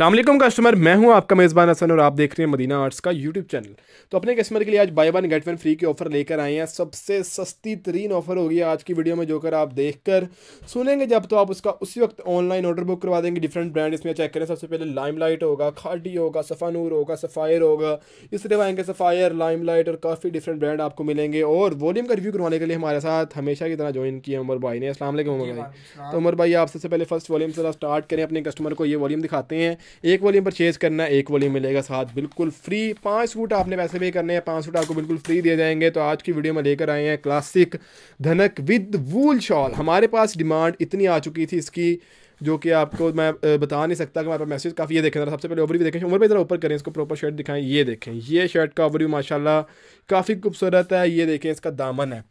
अल्लाम customer मैं हूँ आपका मेज़बान हसन और आप देख रहे हैं मदीना आर्ट्स का यूट्यूब चैनल तो अपने कस्टमर के लिए आज buy one get one free के ऑफ़र लेकर आए हैं। सबसे सस्ती तरीन ऑफ़र होगी आज की वीडियो में जो कर आप देखकर सुनेंगे। जब तो आप उसका उसी वक्त ऑनलाइन ऑर्डर बुक करवा देंगे। डिफरेंट ब्रांड इसमें चेक करें। सबसे पहले लाइम लाइट होगा खाडी होगा सफ़ानूर होगा सफ़ायर होगा। इस तरह आएँगे सफ़ायर लाइम लाइट और काफ़ी डिफरेंट ब्रांड आपको मिलेंगे। और वॉल्यूम का रिव्यू करवाने के लिए हमारे साथ हमेशा की तरह ज्वाइन किया उमर भाई ने। असल उमर भाई। तो उमर भाई आप सबसे पहले फ़र्स्ट वॉल्यूम से स्टार्ट करें। अपने कस्टमर को ये वॉल्यूम दिखाते हैं। एक वॉल्यूम पर परचेज़ करना, एक वॉल्यूम मिलेगा साथ, बिल्कुल फ्री पाँच सूट आपने पैसे पे करने हैं, पाँच सूट आपको बिल्कुल फ्री दिए जाएँगे। तो आज की वीडियो में लेकर आए हैं क्लासिक धनक विद वूल शॉल हमारे पास डिमांड इतनी आ चुकी थी इसकी, जो कि आपको मैं बता नहीं सकता कि हमारे पास मैसेज काफ़ी ये देखें सबसे पहले ओवर भी देखें, उम्र भी इधर ऊपर करें, इसको प्रॉपर शर्ट दिखाएँ। ये देखें, ये शर्ट का ओवरव्यू माशाल्लाह काफ़ी खूबसूरत है, ये देखें, इसका दामन है।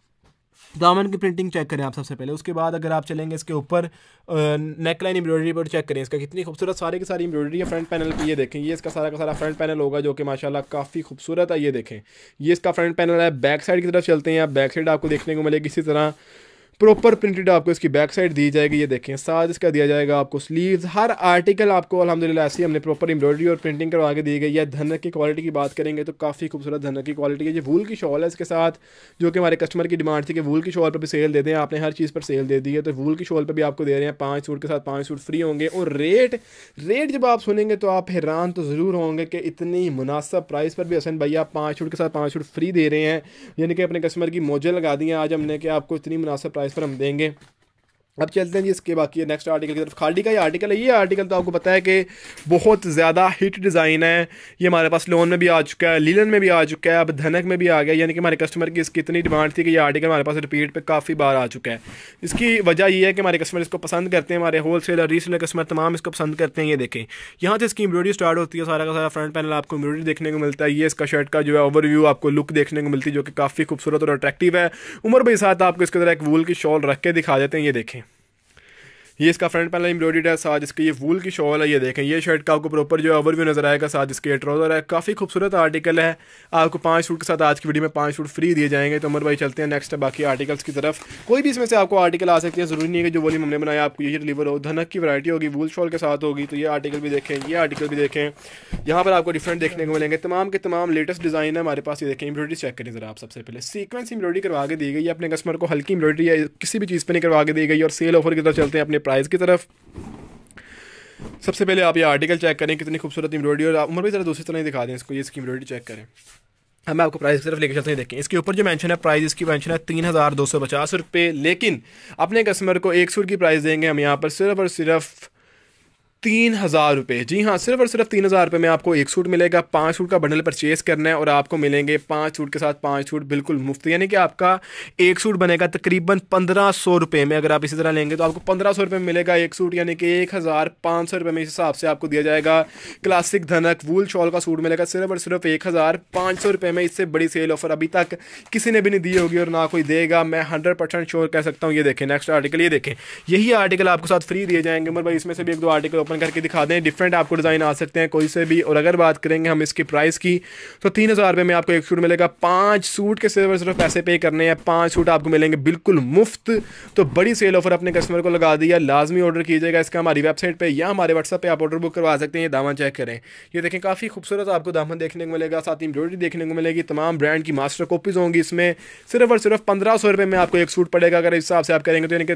दामन की प्रिंटिंग चेक करें आप सबसे पहले। उसके बाद अगर आप चलेंगे इसके ऊपर नेक लाइन एम्ब्रॉयडरी पर चेक करें। इसका कितनी खूबसूरत सारे की सारी एम्ब्रॉयडरी है फ्रंट पैनल की, ये देखें। ये इसका सारा का सारा फ्रंट पैनल होगा जो कि माशाल्लाह काफ़ी खूबसूरत है, ये देखें। ये इसका फ्रंट पैनल है बैक साइड की तरफ़ चलते हैं आप। बैक साइड आपको देखने को मिलेगी इसी तरह। प्रॉपर प्रिंटेड आपको इसकी बैक साइड दी जाएगी, ये देखें साथ इसका दिया जाएगा आपको स्लीव्स हर आर्टिकल आपको अलहमदिल्ला ऐसी हमने प्रॉपर एम्ब्रॉयडरी और प्रिंटिंग करवा के दी गई है। धनक की क्वालिटी की बात करेंगे तो काफ़ी खूबसूरत धनक की क्वालिटी है। ये वूल की शॉल है इसके साथ, जो कि हमारे कस्टमर की डिमांड थी कि वूल की शॉल पर भी सेल दे दें। आपने हर चीज़ पर सेल दे दी है तो वूल की शॉल पर भी आपको दे रहे हैं, पाँच सूट के साथ पाँच सूट फ्री होंगे। और रेट रेट जब आप सुनेंगे तो आप हैरान तो ज़रूर होंगे कि इतनी मुनासब प्राइस पर भी हसन भैया पाँच सूट के साथ पाँच सूट फ्री दे रहे हैं। यानी कि अपने कस्टमर की मौजें लगा दी हैं। आज हमने कि आपको इतनी मुनासब प्राइस पर हम देंगे। अब चलते हैं जी इसके बाकी नेक्स्ट आर्टिकल की तरफ़। खाली का ये आर्टिकल है, ये आर्टिकल तो आपको पता है कि बहुत ज़्यादा हिट डिज़ाइन है। ये हमारे पास लोन में भी आ चुका है लीलन में भी आ चुका है, अब धनक में भी आ गया, यानी कि हमारे कस्टमर की इसकी इतनी डिमांड थी कि ये आर्टिकल हमारे पास रिपीट पे काफ़ी बार आ चुका है। इसकी वजह ये है कि हमारे कस्टमर इसको पसंद करते हैं, हमारे होल सेलर रीसेलर कस्टमर तमाम इसको पसंद करते हैं, ये देखें। यहाँ से इसकी एम्ब्रॉयडरी स्टार्ट होती है, सारा का सारा फ्रंट पैनल आपको एम्ब्रॉयडरी देखने को मिलता है। ये इसका शर्ट का जो है ओवरव्यू आपको लुक देखने को मिलती है, जो कि काफ़ी खूबसूरत और अट्रैक्टिव है। उम्र भाई साथ आपको इसके अंदर एक वूल की शॉल रख के दिखा देते हैं, ये देखें। ये इसका फ्रंट पैनल एम्ब्रॉयड है साथ इसकी ये वूल की शॉल है, ये देखें, ये शर्ट का आपको प्रॉपर जो है ओवरव्यू नज़र आएगा साथ इसके ट्राउज़र है, काफ़ी खूबसूरत आर्टिकल है। आपको पाँच सूट के साथ आज की वीडियो में पाँच सूट फ्री दिए जाएँगे। तो उमर भाई, चलते हैं नेक्स्ट बाकी आर्टिकल्स की तरफ़। कोई भी इसमें से आपको आर्टिकल आ सकती है, ज़रूरी नहीं है कि जो वॉल्यूम हमने बनाया, आपको यही डिलीवर हो। धनक की वरायटी होगी वूल शॉल के साथ होगी तो ये आर्टिकल भी देखें, ये आर्टिकल भी देखें। यहाँ पर आपको डिफरेंट देखने को मिलेंगे। तमाम के तमाम लेटेस्ट डिज़ाइन है, हमारे पास ये देखें एम्ब्रॉयडरी चेक करें ज़रा आप सबसे पहले। सीक्वेंस एम्ब्रॉयडरी करवा के दी गई अपने कस्टमर को हल्की एम्ब्रॉयडरी या किसी भी चीज़ पर नहीं करवा के दी गई और सेल ऑफ़र की तरफ़ चलते हैं, अपने प्राइस की तरफ़। सबसे पहले आप ये आर्टिकल चेक करें कितनी खूबसूरत एम्ब्रॉयडरी और उम्र भी ज़रा दूसरी तरह दिखा दें इसको, ये इसकी एम्ब्रॉयडरी चेक करें। हम आपको प्राइस की तरफ़ लेकर चलते हैं देखें इसके ऊपर जो मेंशन है प्राइस इसकी मेंशन है तीन हज़ार दो सौ पचास रुपये। लेकिन अपने कस्टमर को एक सूट की प्राइस देंगे हम यहाँ पर सिर्फ़ और सिर्फ़ तीन हज़ार रुपये जी हाँ सिर्फ़ और सिर्फ़ तीन हज़ार रुपये में आपको एक सूट मिलेगा, पाँच सूट का बंडल परचेज़ करना है और आपको मिलेंगे पाँच सूट के साथ पाँच सूट बिल्कुल मुफ़्त। यानी कि आपका एक सूट बनेगा तकरीबन पंद्रह सौ रुपये में। अगर आप इसी तरह लेंगे तो आपको पंद्रह सौ रुपये में मिलेगा एक सूट। यानी कि एक हज़ार पाँच सौ रुपये में इस हिसाब से आपको दिया जाएगा। क्लासिक धनक वूल शॉल का सूट मिलेगा सिर्फ़ और सिर्फ़ एक हज़ार पाँच सौ रुपये में। इससे बड़ी सेल ऑफ़र अभी तक किसी ने भी नहीं दी होगी और ना कोई देगा। मैं हंड्रेड परसेंट श्योर कह सकता हूँ, ये देखें। नेक्स्ट आर्टिकल ये देखें। यही आर्टिकल आपको साथ फ्री दिए जाएँगे, मगर भाई इसमें से भी एक दो आर्टिकल ओपन करके दिखा दें डिफरेंट आपको डिज़ाइन आ सकते हैं, कोई से भी। और अगर बात करेंगे हम इसकी प्राइस की तो तीन हज़ार में आपको एक सूट मिलेगा। पाँच सूट के सिर्फ़ सिर्फ़ पैसे पे करने हैं। पाँच सूट आपको मिलेंगे बिल्कुल मुफ़्त। तो बड़ी सेल ऑफ़र अपने कस्टमर को लगा दिया लाजमी ऑर्डर कीजिएगा इसका हमारी वेबसाइट पर या हमारे व्हाट्सअप पर आप ऑर्डर बुक करवा सकते हैं। ये दामन चेक करें। ये देखें, काफ़ी खूबसूरत आपको दामन देखने को मिलेगा। साथ ही एम्ब्रॉयडरी देखने को मिलेगी। तमाम ब्रांड की मास्टर कॉपीज़ होंगी इसमें। सिर्फ़ और सिर्फ़ पंद्रह सौ में आपको एक सूट पड़ेगा। अगर इस हिसाब से आप करेंगे तो यानी कि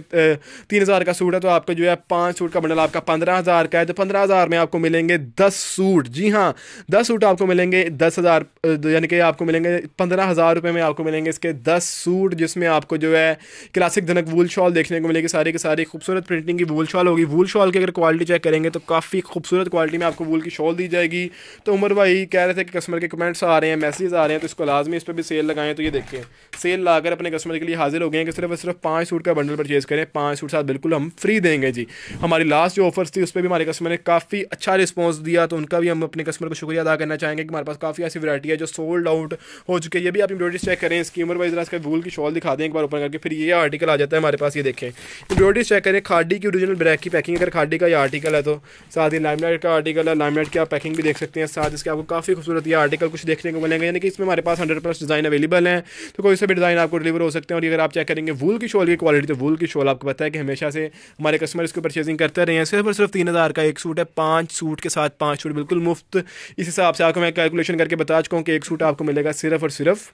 तीन हज़ार का सूट है तो आपको जो है पाँच सूट का बंडल आपका पंद्रह हज़ार का है तो पंद्रह हज़ार में आपको मिलेंगे दस सूट। जी हाँ दस सूट आपको मिलेंगे, दस हज़ार यानी कि आपको मिलेंगे पंद्रह हज़ार रुपये में आपको मिलेंगे इसके दस सूट, जिसमें आपको जो है क्लासिक धनक वूल शॉल देखने को मिलेगी, सारी की सारी खूबसूरत प्रिंटिंग की वूल शॉल होगी। वूल शॉल की अगर क्वालिटी चेक करेंगे तो काफ़ी खूबसूरत क्वालिटी में आपको वूल की शॉल दी जाएगी। तो उमर भाई कह रहे थे कि कस्टमर के कमेंट्स आ रहे हैं मैसेज आ रहे हैं तो इसको लाजमी इस पर भी सेल लगाएँ तो ये देखें सेल लाकर अपने कस्टमर के लिए हाजिर हो गए हैं कि सिर्फ़ सिर्फ़ पाँच सूट का बंडल परचेज़ करें, पाँच सूट साथ बिल्कुल हम फ्री देंगे जी। हमारी लास्ट जो ऑफर्स थी, उस पर भी हमारे कस्टमर ने काफ़ी अच्छा रिस्पॉन्स दिया तो उनका भी हम अपने कस्टमर को शुक्रिया अदा करना चाहेंगे कि हमारे पास काफ़ी ऐसी वैरायटी है जो सोल्ड आउट हो चुकी है। ये भी आप एम्ब्रॉयडरी चेक करें, इसकी उम्र वाइज इसका वूल की शॉल दिखा दें एक बार ओपन करके, फिर ये आर्टिकल आ जाता है हमारे पास, ये देखें। एम्ब्रॉयडरी चेक करें, खाडी की ओरिजिनल ब्रैक की पैकिंग अगर खाडी का ये आर्टिकल है तो। साथ ही लाइमलाइट का आर्टिकल है लाइमलाइट की आप पैकिंग भी देख सकते हैं, साथ इसके आपको काफ़ी खूबसूरत ये आर्टिकल कुछ देखने को मिलेंगे, यानी कि इसमें हमारे पास हंड्रेड प्लस डिज़ाइन अवेलेबल हैं। तो कोई से भी डिज़ाइन आपको डिलीवर हो सकते हैं, और अगर आप चेक करेंगे वूल की शॉल की क्वालिटी तो वूल की शॉल आपको पता है कि हमेशा से हमारे कस्टमर इसको परचेजिंग करते रहे हैं, सिर्फ़ और सिर्फ़ तीन हज़ार का एक सूट है, पाँच सूट के साथ पाँच सूट, बिल्कुल मुफ़्त। इस हिसाब से आपको मैं कैलकुलेशन करके बता चुका हूँ कि एक सूट आपको मिलेगा सिर्फ़ और सिर्फ़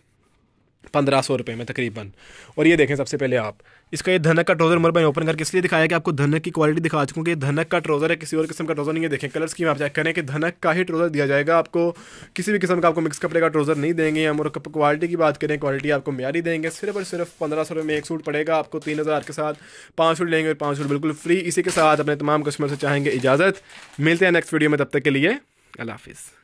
पंद्रह सौ रुपये में तकरीबन। और ये देखें सबसे पहले आप इसका ये धनक का ट्रोज़र उमर भाई ओपन करके इसलिए दिखाया कि आपको धनक की क्वालिटी दिखा चुका कि धनक का ट्रोज़र है, किसी और किस्म का ट्रोज़र नहीं है। देखें कलर स्कीम आप चेक करें कि धनक का ही ट्रोज़र दिया जाएगा। आपको किसी भी किस्म का आपको मिक्स कपड़े का ट्रोज़र नहीं देंगे। हम और क्वालिटी की बात करें क्वालिटी आपको म्यारी देंगे। सिर्फ़ और सिर्फ़ पंद्रह सौ में एक सूट पड़ेगा। आपको तीन हज़ार के साथ पाँच सूट लेंगे और पाँच सूट बिल्कुल फ्री इसी के साथ अपने तमाम कस्टमर से चाहेंगे इजाज़त। मिलते हैं नेक्स्ट वीडियो में। तब तक के लिए, अल्लाह हाफिज़।